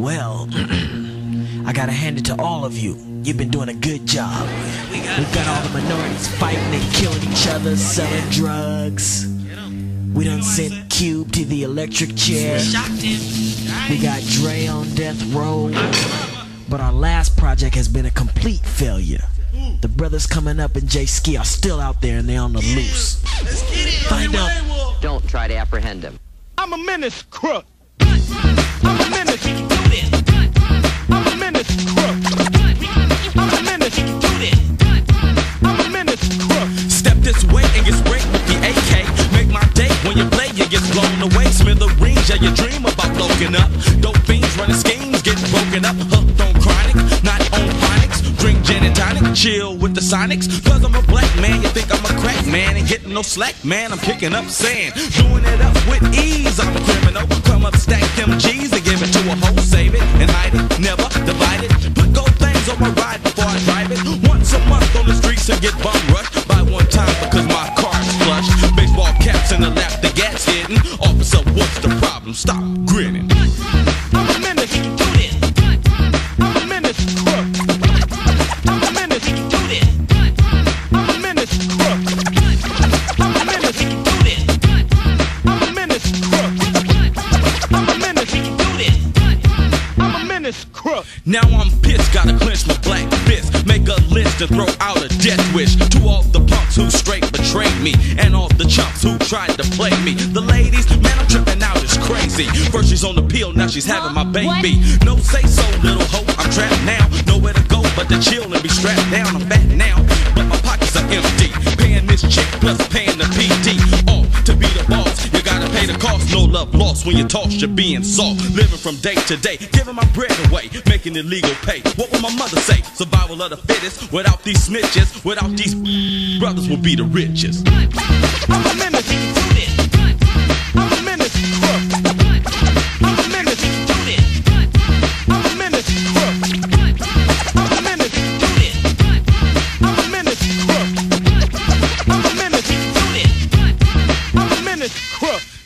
Well, I gotta hand it to all of you. You've been doing a good job. We've got all the minorities fighting and killing each other, selling drugs. We done sent Cube to the electric chair. We got Dre on death row. But our last project has been a complete failure. The brothers coming up and J-Skee are still out there and they're on the loose. Find out. Don't try to apprehend him. I'm a menace crook. Chill with the Sonics. Cause I'm a black man, you think I'm a crack man. Ain't getting no slack, man. I'm kicking up sand. Doing it up with ease. I'm a criminal. Come up, stack them G's and give it to a hoe. Save it and hide it, never divide it. Put gold things on my ride before I drive it. Once a month on the streets and get bum rushed. By one time because my car's flush. Baseball caps in the lap, the gas hitting. Officer, what's the problem? Stop grinning. I'm a menace. I'm crook. I'm a menace. I'm a menace crook. Now I'm pissed, gotta clench my black fist. Make a list and throw out a death wish to all the punks who straight betrayed me, and all the chumps who tried to play me. The ladies, man, I'm tripping out, it's crazy. First she's on the pill, now she's having my baby. No say so, little hope, I'm trapped now. Nowhere to go but to chill and be strapped down. I'm fat now, but my pockets are empty. Paying this chick plus paying the PD. No love lost when you toss, you're being soft. Living from day to day, giving my bread away, making illegal pay. What would my mother say? Survival of the fittest. Without these snitches, without these brothers, will be the richest. I'm a.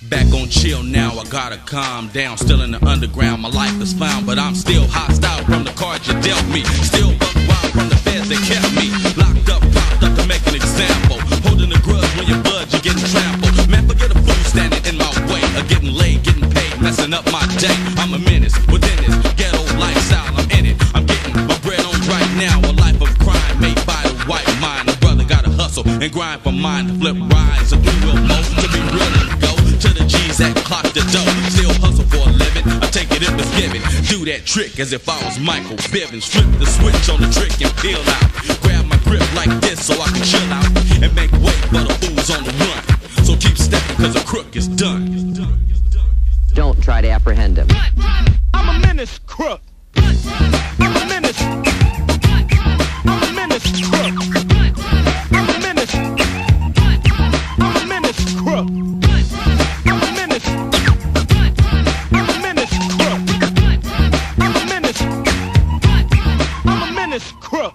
Back on chill now, I gotta calm down. Still in the underground, my life is found, but I'm still hostile from the cards you dealt me. Still buck wild from the feds that kept me locked up, propped up to make an example. Holding a grudge when you budge, you're getting trampled. Man, forget a fool standing in my way, or getting laid, getting paid, messing up my day. I'm a menace within this ghetto lifestyle. I'm in it. I'm getting my bread on right now. A life of crime made by the white mind. A brother gotta hustle and grind for mine to flip rides. A three wheel clock the dough. Still hustle for a living. I take it if it's given. Do that trick as if I was Michael Bivins. Flip the switch on the trick and peel out. Grab my grip like this so I can chill out and make way for the fools on the run. So keep stepping cause a crook is done. Don't try to apprehend him. I'm a menace crook. this crook.